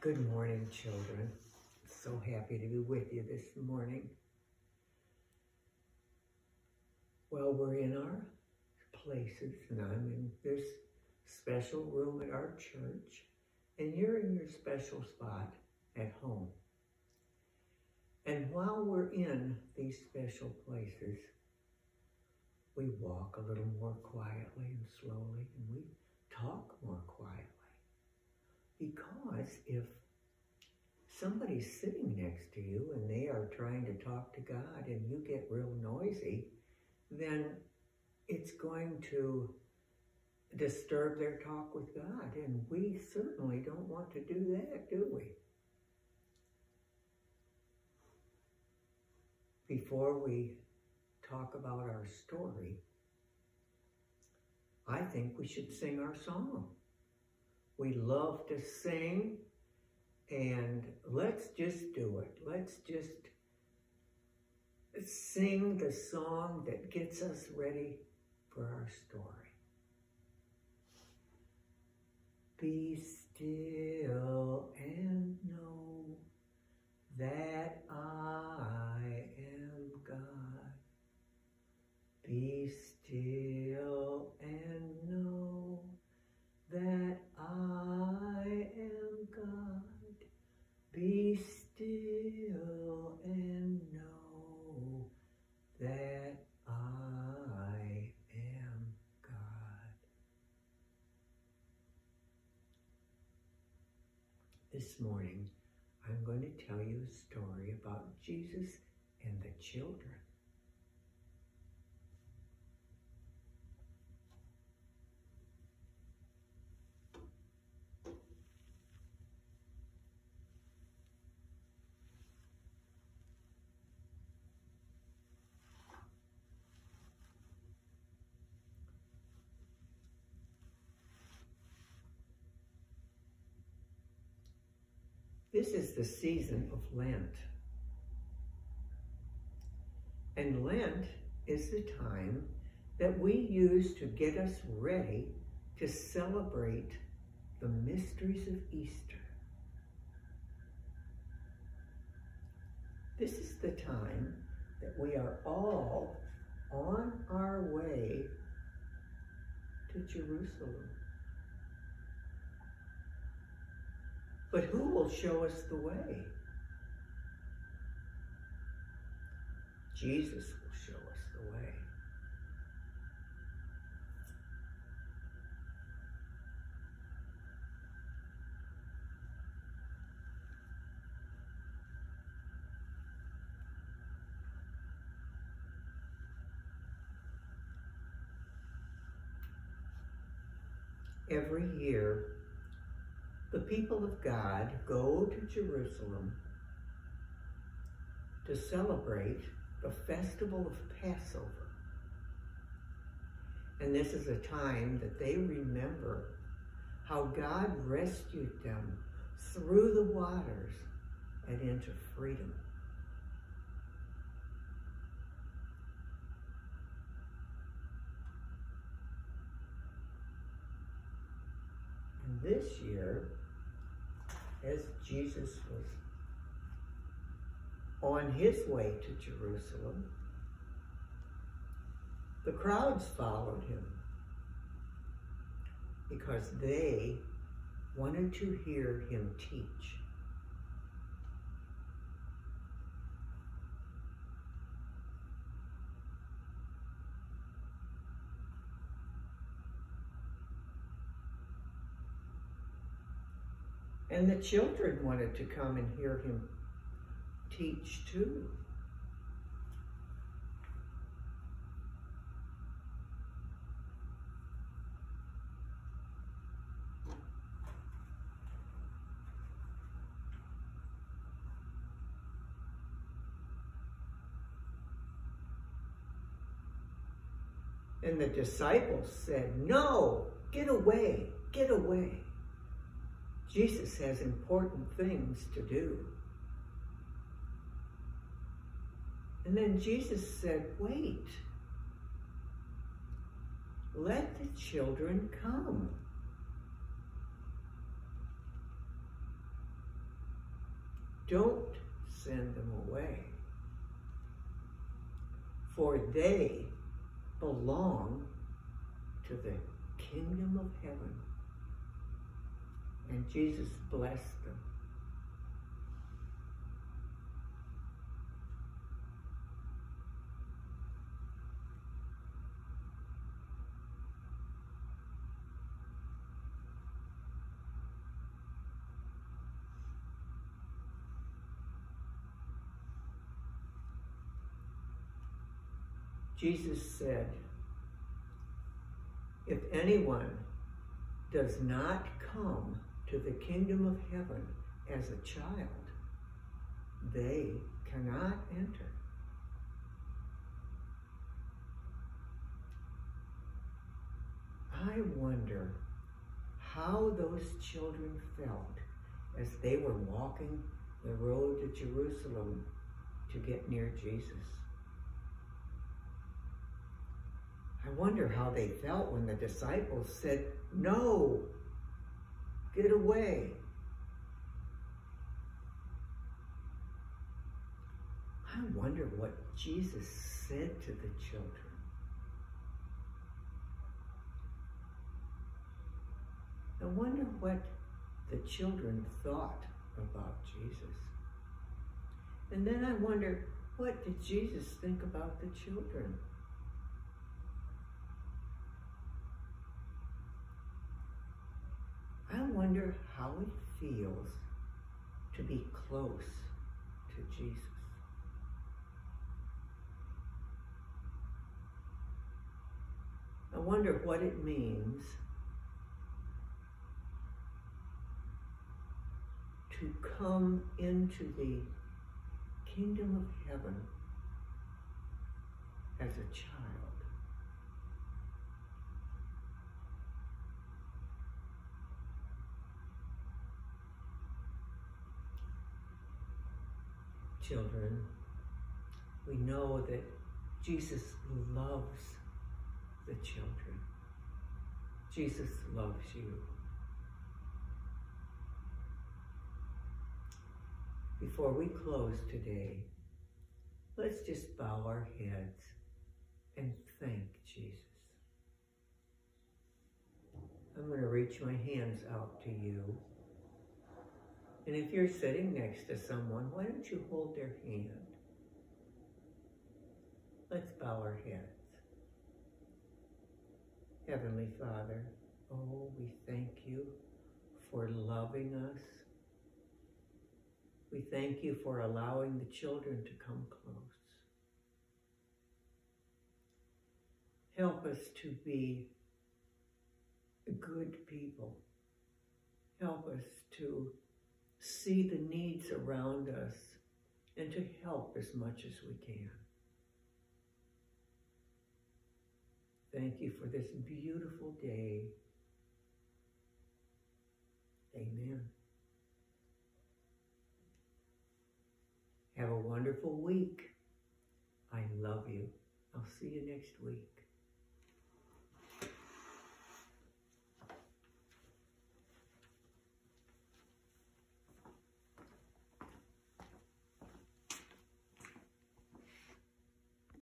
Good morning, children. So happy to be with you this morning. Well, we're in our places, and I'm in this special room at our church, and you're in your special spot at home. And while we're in these special places, we walk a little more quietly and slowly, and we talk more quietly. Because if somebody's sitting next to you and they are trying to talk to God and you get real noisy, then it's going to disturb their talk with God. And we certainly don't want to do that, do we? Before we talk about our story, I think we should sing our song. We love to sing, and let's just do it. Let's just sing the song that gets us ready for our story. Be still still and know that I am God. This morning, I'm going to tell you a story about Jesus and the children. This is the season of Lent. And Lent is the time that we use to get us ready to celebrate the mysteries of Easter. This is the time that we are all on our way to Jerusalem. But who will show us the way? Jesus will show us the way. Every year, the people of God go to Jerusalem to celebrate the festival of Passover. And this is a time that they remember how God rescued them through the waters and into freedom. And this year, as Jesus was on his way to Jerusalem, the crowds followed him because they wanted to hear him teach. And the children wanted to come and hear him teach too. And the disciples said, no, get away, get away. Jesus has important things to do. And then Jesus said, wait. Let the children come. don't send them away, for they belong to the kingdom of heaven. And Jesus blessed them. Jesus said, if anyone does not come to the kingdom of heaven as a child, they cannot enter. I wonder how those children felt as they were walking the road to Jerusalem to get near Jesus. I wonder how they felt when the disciples said, No, get away. I wonder what Jesus said to the children. I wonder what the children thought about Jesus. And then I wonder, what did Jesus think about the children? I wonder how it feels to be close to Jesus. I wonder what it means to come into the kingdom of heaven as a child. Children, we know that Jesus loves the children. Jesus loves you. Before we close today, let's just bow our heads and thank Jesus. I'm going to reach my hands out to you. And if you're sitting next to someone, why don't you hold their hand? Let's bow our heads. Heavenly Father, oh, we thank you for loving us. We thank you for allowing the children to come close. Help us to be good people. Help us to see the needs around us and to help as much as we can. Thank you for this beautiful day. Amen. Have a wonderful week. I love you. I'll see you next week.